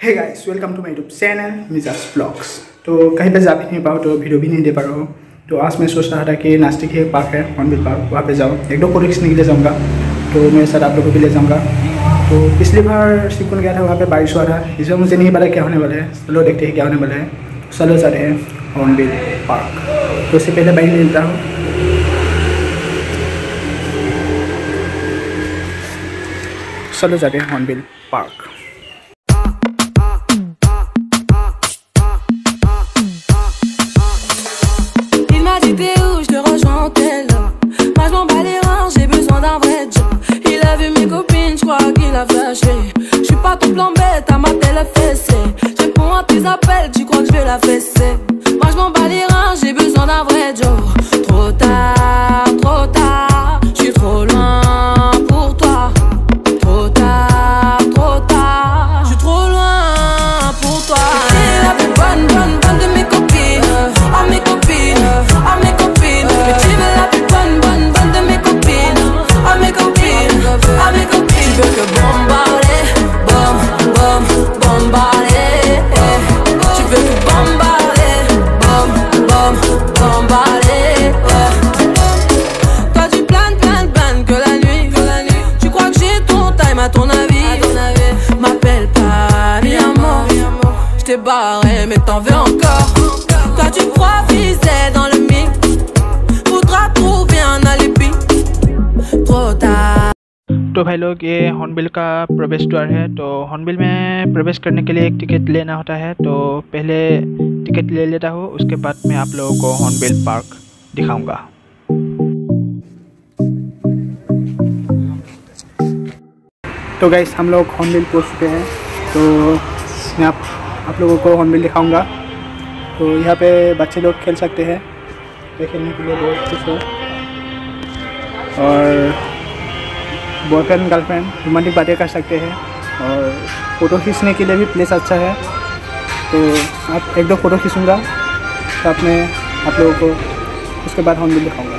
Hey guys welcome to my YouTube channel Mizaj blogs तो कहीं पे जा भी नहीं पाओ तो वीडियो भी नहीं दे पा रहा हूँ। तो आज मैं सोच रहा था कि नास्टिक ही पार्क है हॉर्नबिल पार्क वहाँ पे जाओ एक दो खींचने के लिए जाऊँगा। तो मेरे साथ आप लोगों को भी ले जाऊँगा। तो पिछली बार सिकुन गया था, वहाँ पे बारिश हुआ था। इसमें मुझे नहीं पता क्या होने वाला है। चलो देखते हैं क्या होने वाला है। चलो जा रहे हैं हॉर्नबिल पार्क तो उससे पहले बाइक ले लेता हूँ। चलो जाते हैं hornbill park tu crois que je vais la fesser? Moi je m'en bats les reins, j'ai besoin d'un vrai job Trop tard, trop tard, à ton avis, avis. M'appelle pas mi amour. Je t'ai barré mais t'en veux encore. Toi tu crois viser dans le mix. Faudra trouver un alibi. Trop tard. तो भाई लोग ये hornbill का प्रवेश द्वार है तो hornbill में प्रवेश करने के लिए एक टिकट लेना होता है तो पहले टिकट ले लेता हूँ उसके बाद मैं आप लोगों को हॉर्नबिल पार्क दिखाऊँगा तो गाइस हम लोग हॉर्नबिल पहुँच चुके हैं। तो मैं आप आप लोगों को हॉर्नबिल दिखाऊँगा। तो यहाँ पे बच्चे लोग खेल सकते हैं। तो खेलने के लिए बहुत कुछ है। और बॉयफ्रेंड गर्लफ्रेंड रोमांटिक बातें कर सकते हैं। और फ़ोटो खींचने के लिए भी प्लेस अच्छा है। तो आप एक दो फ़ोटो खींचूँगा साथ में आप लोगों को उसके बाद भी दिखाऊँगा।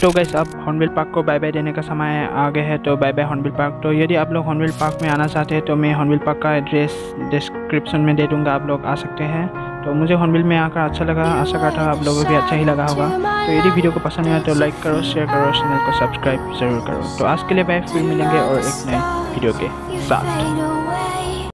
तो गैस अब हॉर्नबिल पार्क को बाय बाय देने का समय आ गया है तो बाय बाय हॉर्नबिल पार्क तो यदि आप लोग हॉर्नबिल पार्क में आना चाहते हैं तो मैं हॉर्नबिल पार्क का एड्रेस डिस्क्रिप्शन में दे दूँगा, आप लोग आ सकते हैं। तो मुझे हॉर्नबिल में आकर अच्छा लगा, आशा करता हूँ आप लोगों को भी अच्छा ही लगा होगा। तो यदि वीडियो को पसंद आया तो लाइक करो शेयर करो चैनल को सब्सक्राइब ज़रूर करो। तो आज के लिए बाय फिर मिलेंगे और एक नए वीडियो के साथ।